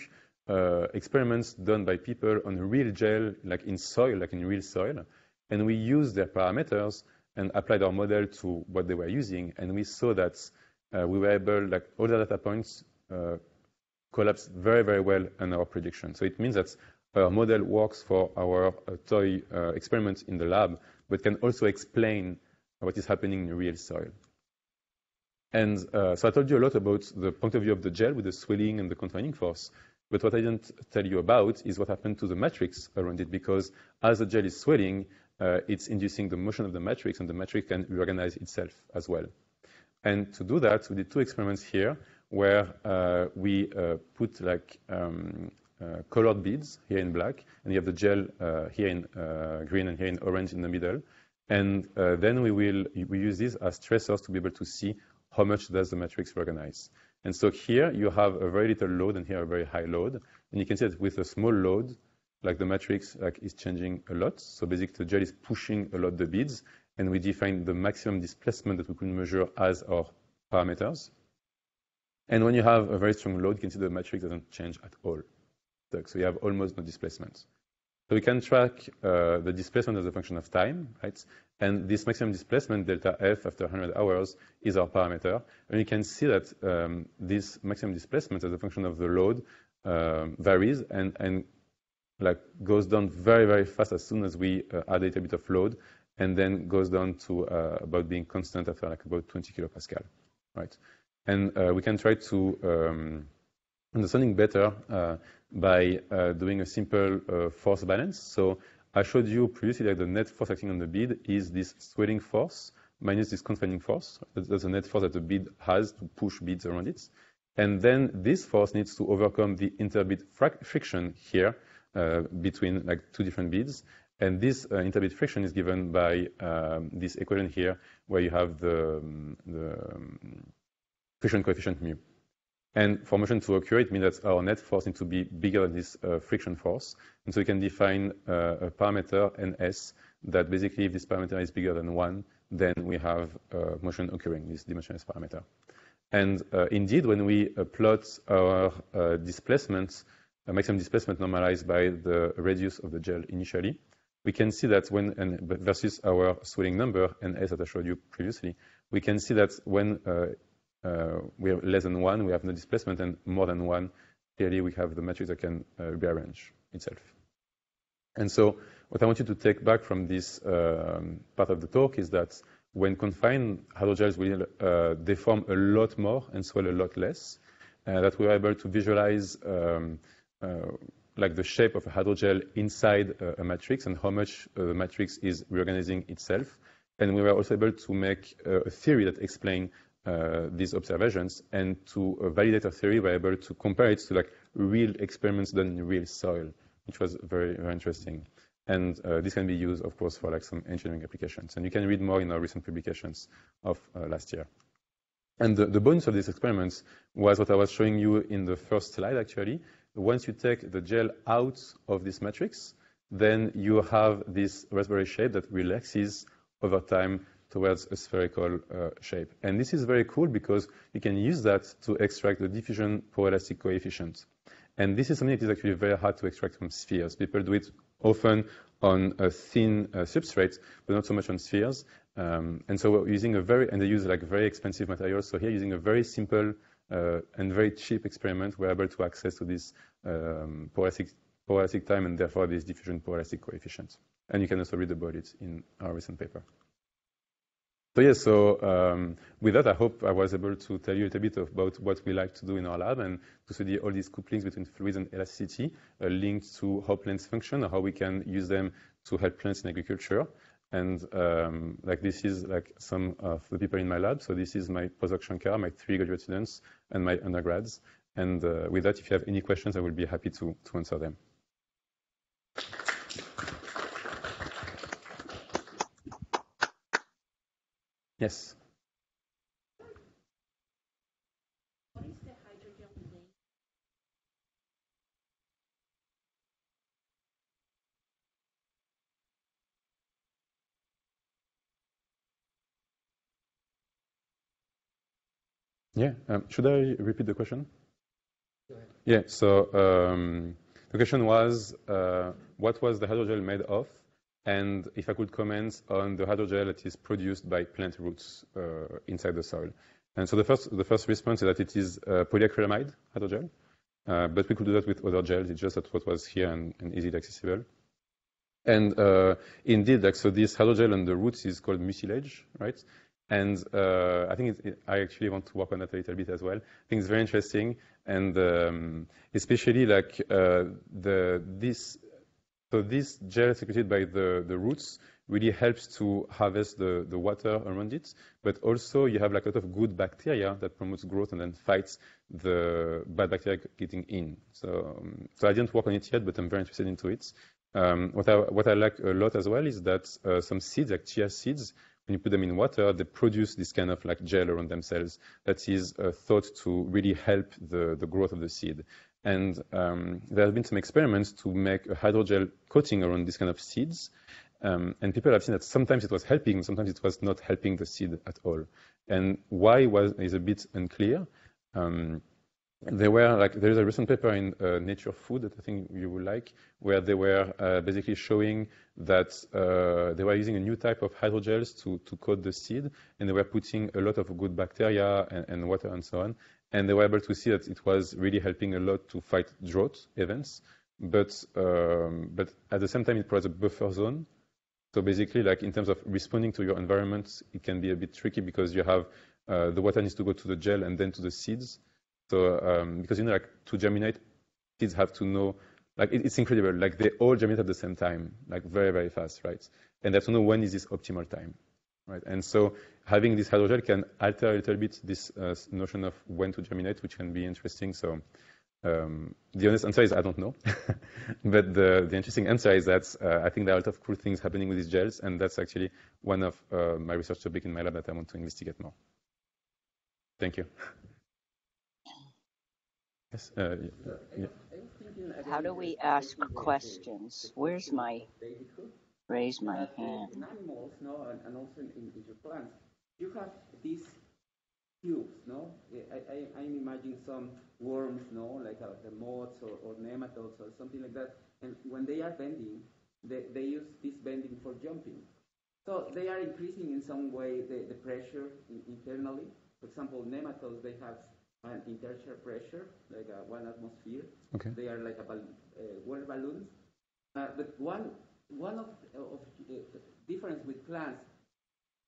uh, experiments done by people on real gel, like in soil, like in real soil. And we used their parameters and applied our model to what they were using. And we saw that uh, we were able, like all the data points Uh, collapsed very, very well in our prediction. So it means that our model works for our uh, toy uh, experiments in the lab, but can also explain what is happening in real soil. And so I told you a lot about the point of view of the gel with the swelling and the confining force. But what I didn't tell you about is what happened to the matrix around it. Because as the gel is swelling, it's inducing the motion of the matrix, and the matrix can reorganize itself as well. And to do that, we did two experiments here where uh, we uh, put like um, uh, colored beads here in black, and you have the gel here in green and here in orange in the middle. And then we will we use these as stressors to be able to see how much does the matrix organize. And so here you have a very little load and here a very high load. And you can see that with a small load, like the matrix like, is changing a lot. So basically the gel is pushing a lot the beads, and we define the maximum displacement that we can measure as our parameters. And when you have a very strong load, you can see the matrix doesn't change at all. So you have almost no displacement. So we can track uh, the displacement as a function of time, right? And this maximum displacement, delta F after 100 hours, is our parameter. And you can see that um, this maximum displacement as a function of the load um, varies and and like goes down very, very fast as soon as we uh, add a little bit of load, and then goes down to uh, about being constant after like about 20 kilopascal, right? And uh, we can try to um, understand better uh, by uh, doing a simple force balance. So I showed you previously that the net force acting on the bead is this swelling force minus this confining force. That's the net force that the bead has to push beads around it. And then this force needs to overcome the interbead friction here between like two different beads. And this interbead friction is given by um, this equation here, where you have the um, friction coefficient mu. And for motion to occur, it means that our net force needs to be bigger than this uh, friction force. And so we can define uh, a parameter NS that basically, if this parameter is bigger than one, then we have uh, motion occurring, this dimensionless parameter. And indeed, when we plot our displacements, maximum displacement normalized by the radius of the gel initially, we can see that when versus our swelling number, NS that I showed you previously, we can see that when Uh, we have less than one, we have no displacement, and more than one, clearly we have the matrix that can uh, rearrange itself. And so what I want you to take back from this um, part of the talk is that when confined hydrogels will uh, deform a lot more and swell a lot less, that we are able to visualize um, like the shape of a hydrogel inside a matrix and how much the matrix is reorganizing itself. And we were also able to make a theory that explains these observations, and to validate our theory, we're able to compare it to like real experiments done in real soil, which was very, very interesting. And uh, this can be used, of course, for like some engineering applications. And you can read more in our recent publications of uh, last year. And the, the bonus of these experiments was what I was showing you in the first slide, actually. Once you take the gel out of this matrix, then you have this raspberry shape that relaxes over time towards a spherical uh, shape. And this is very cool because you can use that to extract the diffusion poroelastic coefficient. And this is something that is actually very hard to extract from spheres. People do it often on a thin uh, substrate, but not so much on spheres. Um, and so we're using a very, and they use like very expensive materials. So here using a very simple uh, and very cheap experiment, we're able to access to this um, poroelastic time and therefore this diffusion poroelastic coefficient. And you can also read about it in our recent paper. So yes, so um, with that, I hope I was able to tell you a little bit about what we like to do in our lab and to study all these couplings between fluids and elasticity, uh, linked to how plants function or how we can use them to help plants in agriculture. And um, like this is like some of the people in my lab. So this is my postdoc Shankar, my three graduate students, and my undergrads. And uh, with that, if you have any questions, I will be happy to, to answer them. Yes. What is the hydrogel name? Yeah. Um, should I repeat the question? Yeah. So um, the question was, uh, what was the hydrogel made of? And if I could comment on the hydrogel that is produced by plant roots uh, inside the soil. And so the first, the first response is that it is uh, polyacrylamide hydrogel, uh, but we could do that with other gels. It's just that what was here and, and easily accessible. And uh, indeed, like so, this hydrogel on the roots is called mucilage, right? And uh, I think it, I actually want to work on that a little bit as well. I think it's very interesting, and um, especially like uh, the this so this gel secreted by the, the roots really helps to harvest the, the water around it, but also you have like a lot of good bacteria that promotes growth and then fights the bad bacteria getting in. So, um, so I didn't work on it yet, but I'm very interested into it. Um, what, I, what I like a lot as well is that uh, some seeds, like chia seeds, when you put them in water, they produce this kind of like gel around themselves that is uh, thought to really help the, the growth of the seed. And um, there have been some experiments to make a hydrogel coating around these kind of seeds. Um, and people have seen that sometimes it was helping, sometimes it was not helping the seed at all. And why was is a bit unclear. Um, there were like there is a recent paper in uh, Nature Food that I think you will like, where they were uh, basically showing that uh, they were using a new type of hydrogels to to coat the seed, and they were putting a lot of good bacteria and, and water and so on, and they were able to see that it was really helping a lot to fight drought events. But um, but at the same time, it provides a buffer zone. So basically, like in terms of responding to your environment, it can be a bit tricky because you have uh, the water needs to go to the gel and then to the seeds. So um, because you know, like to germinate, seeds have to know. Like it, it's incredible. Like they all germinate at the same time, like very very fast, right? And they have to know when is this optimal time right? And so having this hydrogel can alter a little bit this uh, notion of when to germinate, which can be interesting. So um, the honest answer is I don't know, but the, the interesting answer is that uh, I think there are a lot of cool things happening with these gels, and that's actually one of uh, my research topics in my lab that I want to investigate more. Thank you. Yes. Uh, yeah. How do we ask questions? Where's my raise my hand? In animals, no, and, and also in, in your plants, you have these tubes, no? I, I, I'm imagining some worms, no, like uh, the moths or, or nematodes or something like that. And when they are bending, they, they use this bending for jumping. So they are increasing in some way the, the pressure in, internally. For example, nematodes, they have an internal pressure, like uh, one atmosphere. Okay. They are like a bal- uh, water balloons. Uh, but one one of, of uh, difference with plants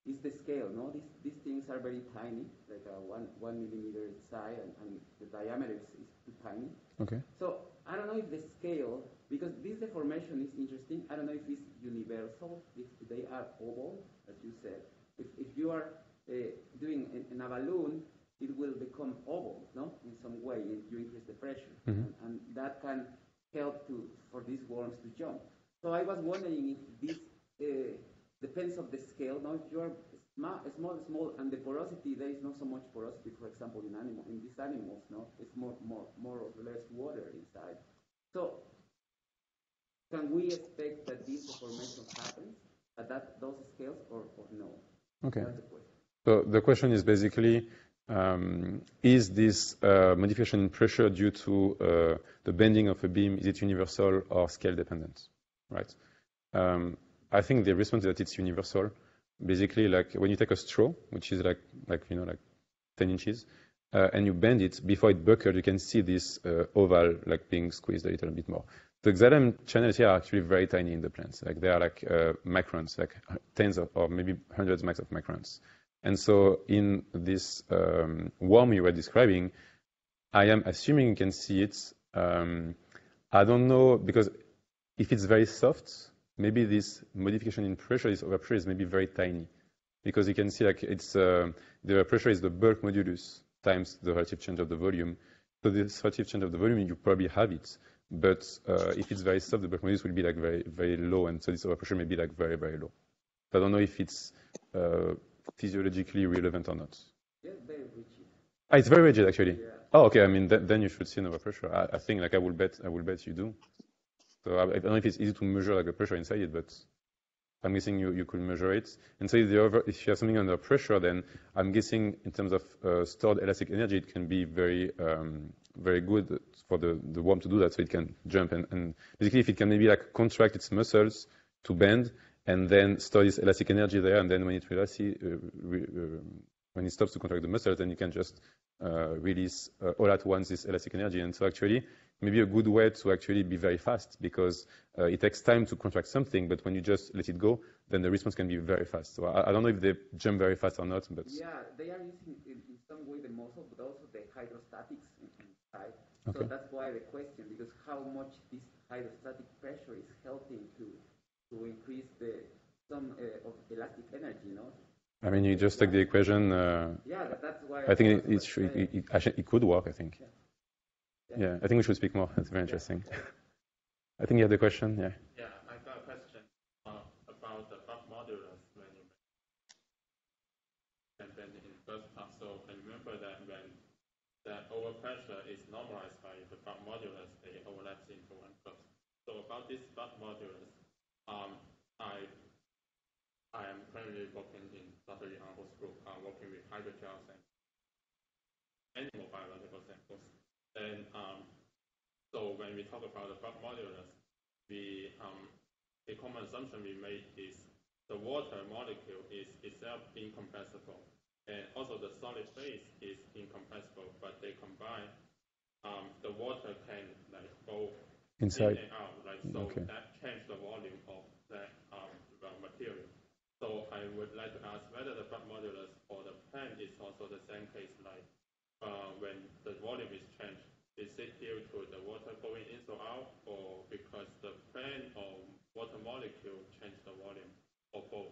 is the scale. No, these these things are very tiny, like a one one millimeter in size, and, and the diameter is, is too tiny. Okay. So I don't know if the scale, because this deformation is interesting. I don't know if it's universal. If they are oval, as you said. If if you are uh, doing in, in, a balloon, it will become oval, no? In some way, you increase the pressure, mm-hmm. and, and, that can help to for these worms to jump. So I was wondering if this uh, depends of the scale. Now, if you are small, small, small, and the porosity, there is not so much porosity, for example, in animal, in these animals, no? It's more, more, more or less water inside. So can we expect that this deformation happens at that, those scales or, or no? Okay. So the question is basically, um, is this uh, modification in pressure due to uh, the bending of a beam, is it universal or scale dependent, right? Um, I think the response is that it's universal. Basically, like when you take a straw, which is like, like you know, like 10 inches, uh, and you bend it, before it buckles, you can see this uh, oval like being squeezed a little bit more. The xylem channels here are actually very tiny in the plants. Like they are like uh, microns, like tens of, or maybe hundreds max of microns. And so in this um, worm you were describing, I am assuming you can see it. Um, I don't know because if it's very soft, maybe this modification in pressure, this overpressure is maybe very tiny because you can see like it's uh, the pressure is the bulk modulus times the relative change of the volume. So this relative change of the volume, you probably have it. But uh, if it's very soft, the bulk modulus will be like very, very low, and so this overpressure may be like very, very low. I don't know if it's uh, physiologically relevant or not. Yeah, very rigid. Ah, it's very rigid actually. Yeah. Oh, okay. I mean, th- then you should see an overpressure. I, I think like I will bet, I will bet you do. So I, I, don't know if it's easy to measure like the pressure inside it, but I'm guessing you, you could measure it. And so if, over, if you have something under pressure, then I'm guessing in terms of uh, stored elastic energy, it can be very, um, very good for the, the worm to do that. So it can jump and, and basically if it can maybe like contract its muscles to bend and then store this elastic energy there, and then when it relaxes, uh, re, uh, when it stops to contract the muscles, then you can just uh, release uh, all at once this elastic energy. And so actually, maybe a good way to actually be very fast because uh, it takes time to contract something, but when you just let it go, then the response can be very fast. So I, I don't know if they jump very fast or not, but yeah, they are using in, in some way the muscle, but also the hydrostatics inside. Okay. So that's why the question, because how much this hydrostatic pressure is helping to to increase the some uh, of elastic energy, you know. I mean, you just take the equation. Uh, yeah, that's why. I think it, it, it, it, actually it could work. I think. Yeah. Yeah. yeah. I think we should speak more. That's very interesting. I think you have the question. Yeah. Yeah, I got a question uh, about the bulk modulus when you and then in first part. So I remember that when the overpressure is normalized by the bulk modulus, they overlap into one curve. So about this bulk modulus, um, I I am currently working in Dr. Yang group, uh, working with hydrogels and animal biological samples. And um, so when we talk about the bulk modulus, we um, the common assumption we make is the water molecule is itself incompressible, and also the solid phase is incompressible, but they combine. Um, the water can like go inside in and out, like so okay. that change the volume um, So I would like to ask whether the bulk modulus for the plant is also the same case, like uh, when the volume is changed, is it due to the water going in or out, or because the plant or water molecule changed the volume, or both?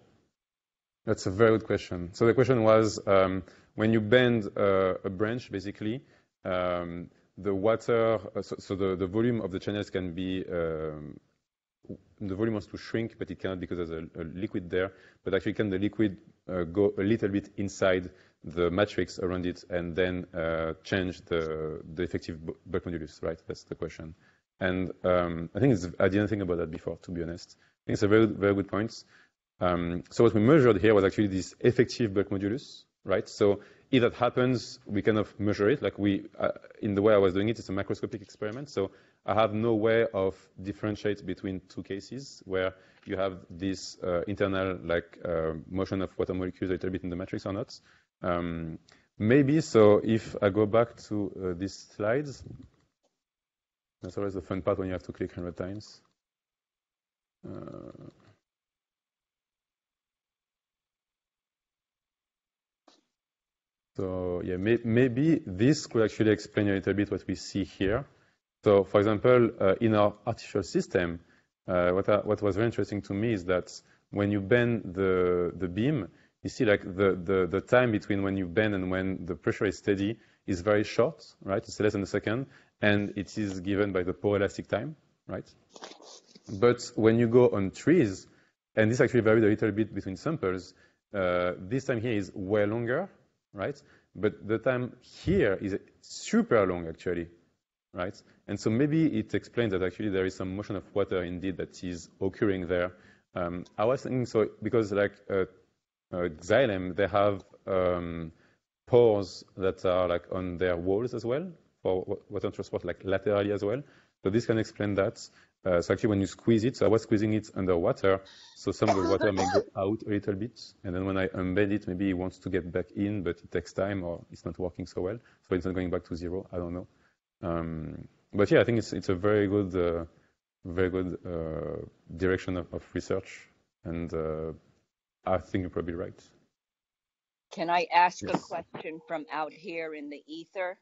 That's a very good question. So the question was, um, when you bend uh, a branch, basically, um, the water, uh, so, so the, the, volume of the channels can be, um, the volume wants to shrink, but it cannot because there's a, a liquid there. But actually, can the liquid uh, go a little bit inside the matrix around it and then uh, change the, the effective bulk modulus, right? That's the question. And um, I think I didn't think about that before, to be honest. I think it's a very, very good point. Um, so what we measured here was actually this effective bulk modulus, right? So if that happens, we kind of measure it. Like we, uh, in the way I was doing it, it's a macroscopic experiment. So I have no way of differentiate between two cases where you have this uh, internal like uh, motion of water molecules a little bit in the matrix or not. Um, maybe so. If I go back to uh, these slides, that's always the fun part when you have to click 100 times. So yeah, may, maybe this could actually explain a little bit what we see here. So for example, uh, in our artificial system, uh, what, I, what was very interesting to me is that when you bend the, the beam, you see like the, the, the time between when you bend and when the pressure is steady is very short, right? It's less than a second, and it is given by the poroelastic time, right? But when you go on trees, and this actually varied a little bit between samples, uh, this time here is way longer, right? But the time here is super long actually, right? And so maybe it explains that actually there is some motion of water indeed that is occurring there. Um, I was thinking so because like uh, uh, xylem, they have um, pores that are like on their walls as well for water transport, like laterally as well. So this can explain that. Uh, so actually, when you squeeze it, so I was squeezing it underwater, so some of the water may go out a little bit, and then when I embed it, maybe it wants to get back in, but it takes time or it's not working so well, so it's not going back to zero. I don't know. Um, but yeah, I think it's it's a very good, uh, very good uh, direction of, of, research, and uh, I think you're probably right. Can I ask yes. a question from out here in the ether?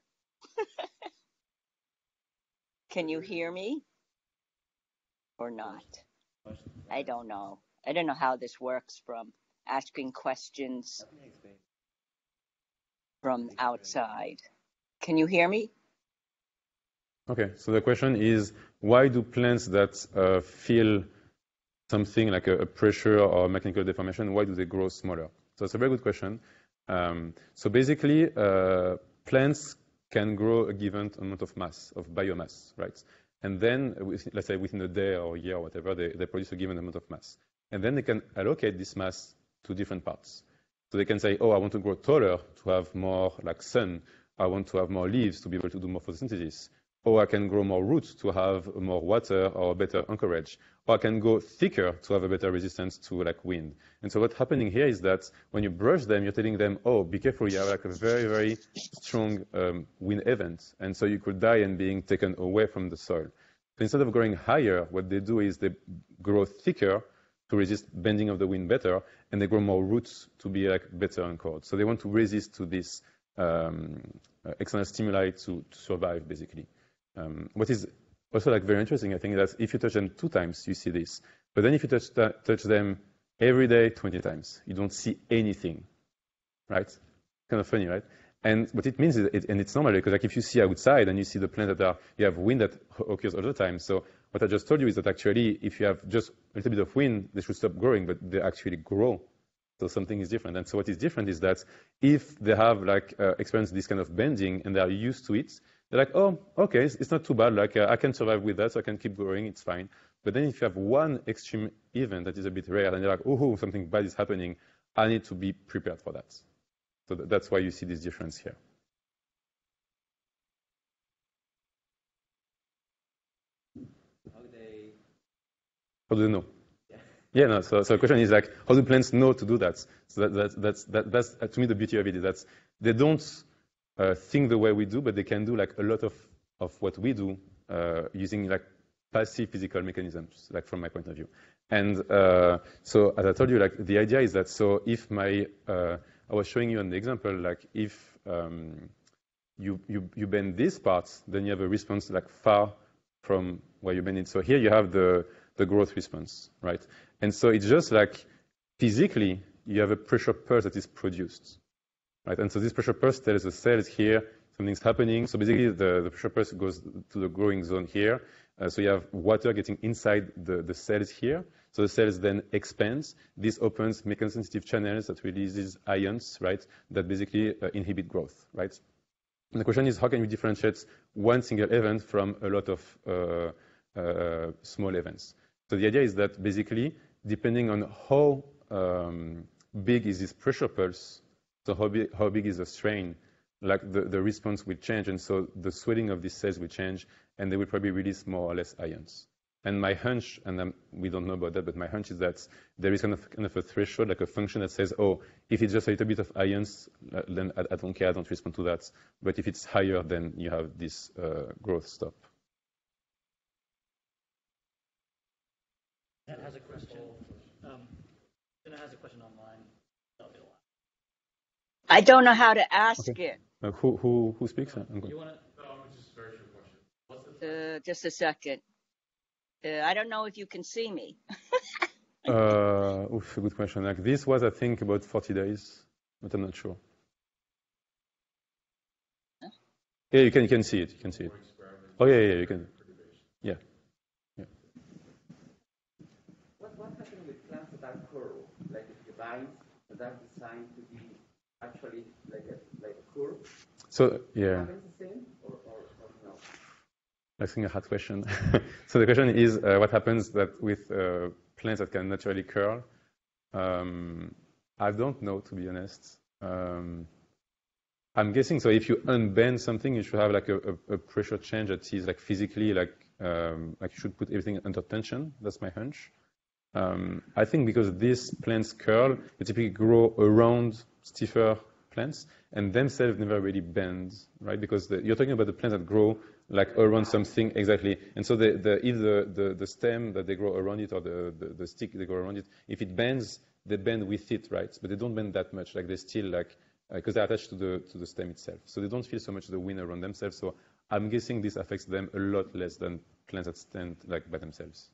Can you hear me? Or not. I don't know. I don't know how this works from asking questions from outside. Can you hear me? Okay, so the question is why do plants that uh, feel something like a, a, pressure or mechanical deformation, why do they grow smaller? So it's a very good question. Um, so basically, uh, plants can grow a given amount of mass, of biomass, right? And then, uh, let's say within a day or a year or whatever, they, they produce a given amount of mass. And then they can allocate this mass to different parts. So they can say, oh, I want to grow taller to have more like sun. I want to have more leaves to be able to do more photosynthesis or I can grow more roots to have more water or better anchorage, or I can go thicker to have a better resistance to like wind. And so what's happening here is that when you brush them, you're telling them, oh, be careful, you have like a very, very strong um, wind event, and so you could die and being taken away from the soil. So instead of growing higher, what they do is they grow thicker to resist bending of the wind better, and they grow more roots to be like better anchored. So they want to resist to this um, external stimuli to, to survive, basically. Um, what is also like very interesting, I think, that if you touch them two times, you see this. But then if you touch, touch them every day 20 times, you don't see anything, right? Kind of funny, right? And what it means is, it, and it's normal because like if you see outside and you see the plants that are, you have wind that occurs all the time. So what I just told you is that actually, if you have just a little bit of wind, they should stop growing, but they actually grow. So something is different. And so what is different is that if they have like uh, experienced this kind of bending and they are used to it, they're like, oh, okay, it's, it's not too bad. Like, uh, I can survive with that, so I can keep growing. It's fine. But then if you have one extreme event that is a bit rare, and you're like, oh, something bad is happening, I need to be prepared for that. So th- that's why you see this difference here. How do they? How do they know? Yeah. yeah, no. So, so the question is like, how do plants know to do that? So that, that, that's that, that's uh, to me the beauty of it is that they don't uh, think the way we do, but they can do like a lot of, of what we do uh, using like passive physical mechanisms, like from my point of view. And uh, so, as I told you, like the idea is that so if my, uh, I was showing you an example, like if um, you, you, you bend this part, then you have a response like far from where you bend it. So here you have the, the growth response, right? And so it's just like physically, you have a pressure pulse that is produced right? And so this pressure pulse tells the cells here something's happening. So basically, the, the pressure pulse goes to the growing zone here. Uh, so you have water getting inside the, the cells here. So the cells then expands. This opens mechanosensitive channels that releases ions, right? That basically uh, inhibit growth, right? And the question is, how can you differentiate one single event from a lot of uh, uh small events? So the idea is that basically, depending on how um, big is this pressure pulse so how big, how big is the strain? Like the, the response will change, and so the swelling of these cells will change, and they will probably release more or less ions. And my hunch, and I'm, we don't know about that, but my hunch is that there is kind of, kind of a threshold, like a function that says, oh, if it's just a little bit of ions, uh, then I, I don't care, I don't respond to that. But if it's higher, then you have this uh, growth stop. That has a question. Um, has a question online. I don't know how to ask okay. it. Uh, who who who speaks? You want to? just very short question. What's the uh, just a second. Uh, I don't know if you can see me. Uh, oof, a good question. Like this was, I think, about 40 days, but I'm not sure. Huh? Yeah, you can you can see it. You can see it. Oh yeah, yeah, you can. Yeah. What, what happens with plants that are curved? Like the vines that are designed to be actually like a, like a curve? So yeah. No? Asking a hard question. so the question is, uh, what happens that with uh, plants that can naturally curl? Um, I don't know, to be honest. Um, I'm guessing so. If you unbend something, you should have like a, a, a pressure change that is like physically like um, like you should put everything under tension. That's my hunch. Um, I think because these plants curl, they typically grow around stiffer plants, and themselves never really bend, right? Because the, you're talking about the plants that grow like around something exactly, and so the, the either the, the stem that they grow around it or the, the, the stick they grow around it, if it bends, they bend with it, right? But they don't bend that much. Like they still like because they're attached to the to the stem itself, so they don't feel so much the wind around themselves. So I'm guessing this affects them a lot less than plants that stand like by themselves.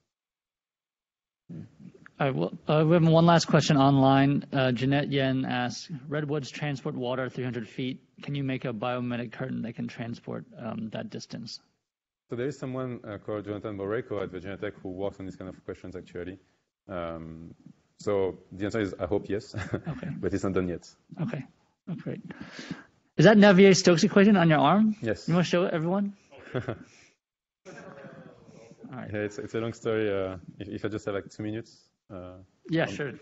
All right, well, uh, we have one last question online. Uh, Jeannette Yen asks, redwoods transport water 300 feet. Can you make a biomimetic curtain that can transport um, that distance? So there is someone uh, called Jonathan Boreyko at Virginia Tech who works on these kind of questions actually. Um, so the answer is I hope yes, Okay. but it's not done yet. Okay, oh, great. Is that Navier-Stokes equation on your arm? Yes. You want to show it, everyone? All right. Yeah, it's, it's a long story. Uh, if, if I just have like two minutes. Uh, Yeah, Um, sure.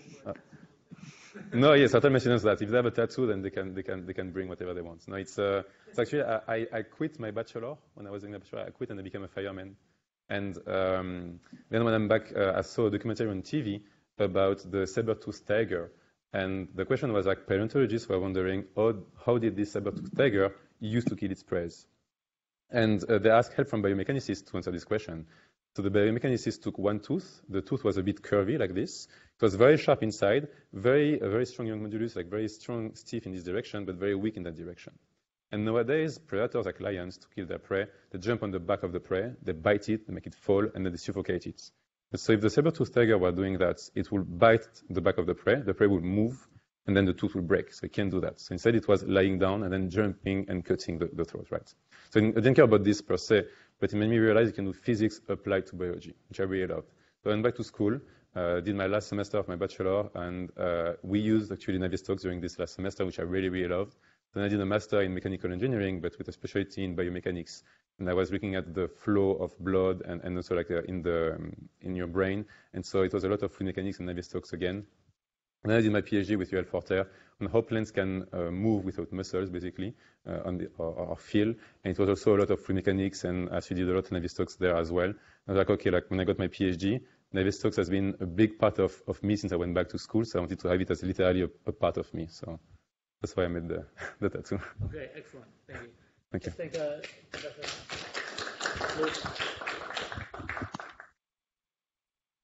no, yes, I tell my students that if they have a tattoo, then they can they can they can bring whatever they want. No, it's uh, it's actually I, I quit my bachelor when I was in the bachelor. I quit and I became a fireman. And um, then when I'm back, uh, I saw a documentary on TV about the saber-toothed tiger. And the question was like paleontologists were wondering how, how did this saber-toothed tiger use to kill its prey? And uh, they asked help from biomechanicists to answer this question. So the biomechanicists took one tooth. The tooth was a bit curvy like this. It was very sharp inside, very very strong young modulus, like very strong, stiff in this direction, but very weak in that direction. And nowadays, predators like lions, to kill their prey, they jump on the back of the prey, they bite it, they make it fall, and then they suffocate it. So if the saber-toothed tiger were doing that, it will bite the back of the prey, the prey will move, and then the tooth will break. So it can't do that. So instead, it was lying down and then jumping and cutting the, the throat, right? So I didn't care about this per se, but it made me realize you can do physics applied to biology, which I really loved. So I went back to school, uh, did my last semester of my bachelor, and uh, we used actually Navier-Stokes during this last semester, which I really, really loved. Then I did a master in mechanical engineering, but with a specialty in biomechanics. And I was looking at the flow of blood and, and also like uh, in the um, in your brain. And so it was a lot of fluid mechanics and Navier-Stokes again. And then I did my PhD with Yoël Forterre on how plants can uh, move without muscles, basically, uh, on the, or, or feel. And it was also a lot of fluid mechanics, and I actually did a lot of Navier-Stokes there as well. I was like, okay, like when I got my PhD, Navier-Stokes has been a big part of, of me since I went back to school, so I wanted to have it as literally a, a part of me. So that's why I made the, the tattoo. Okay, excellent. Thank you. Thank you. Thank uh, Louf.